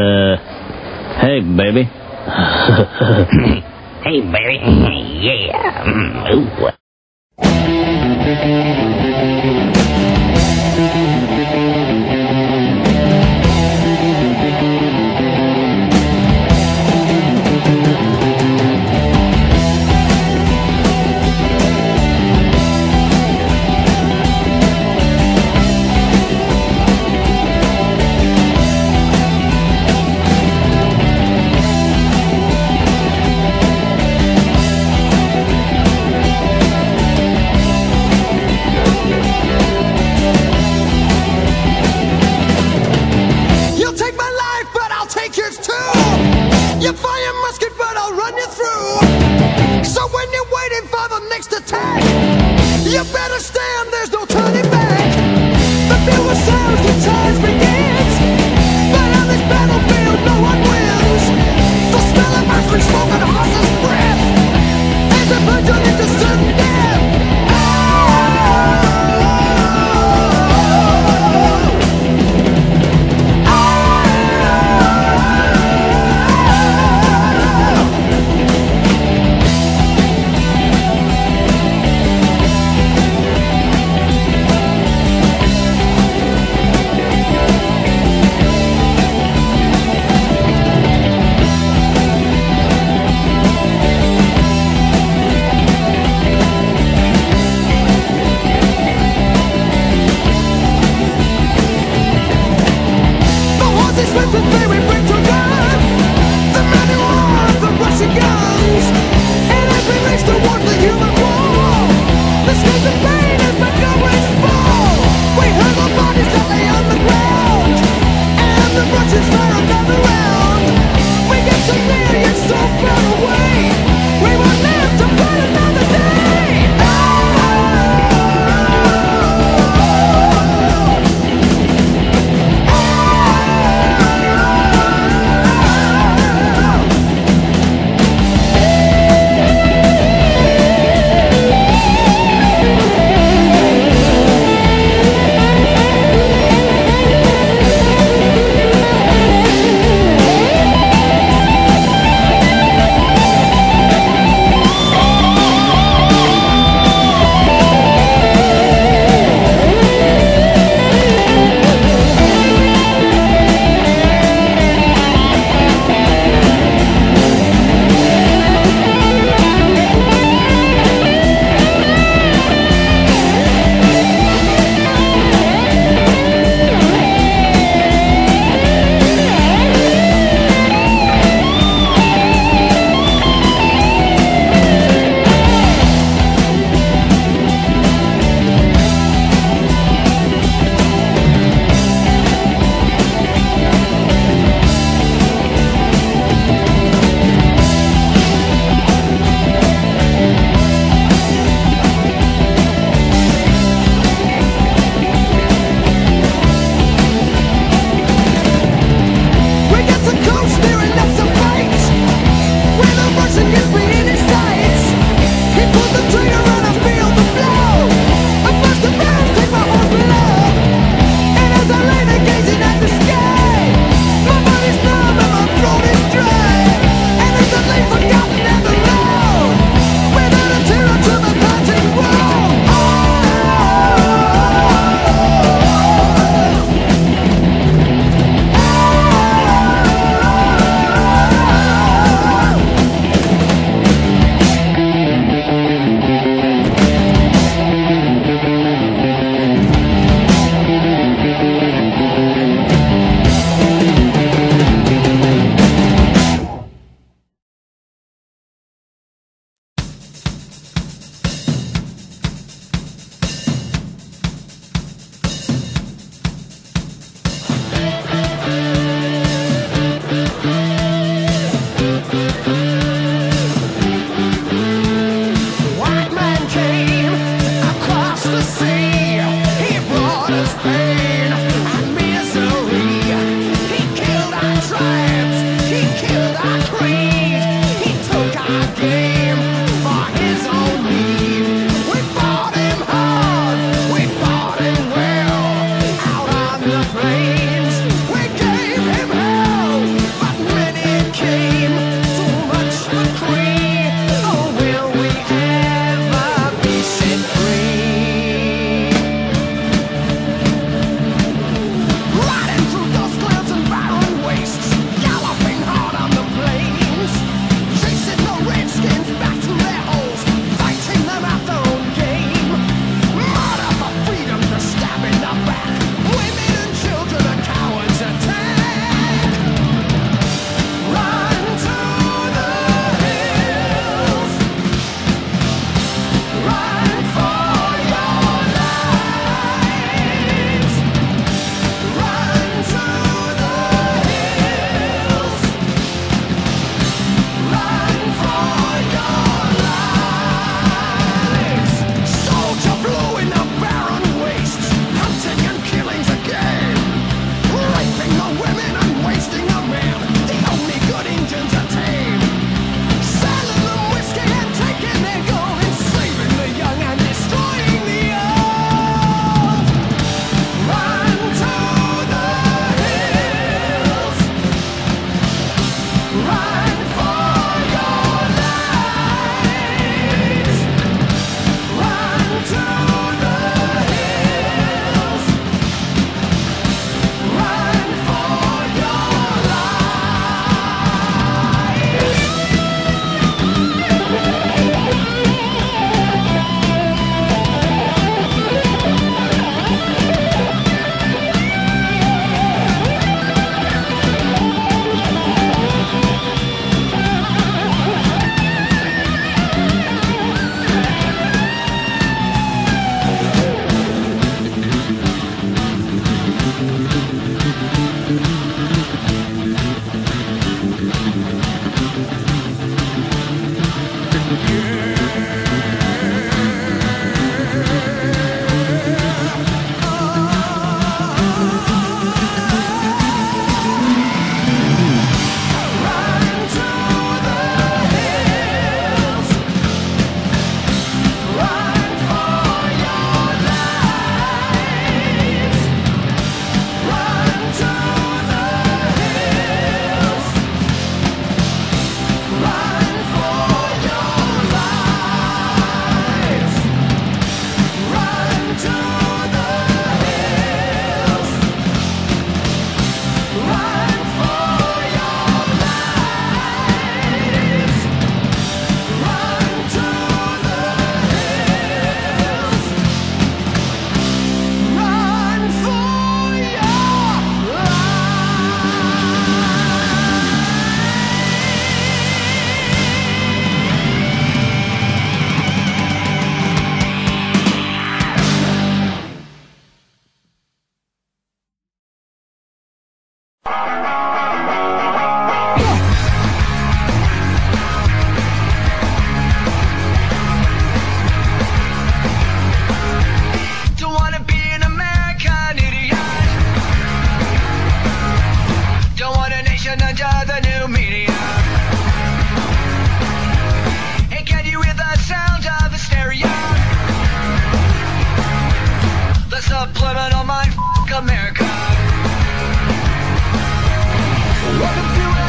Uh, hey, baby. hey, baby. yeah. Mm, ooh. The The new media. And can you hear the sound of the stereo? The subliminal mind, America.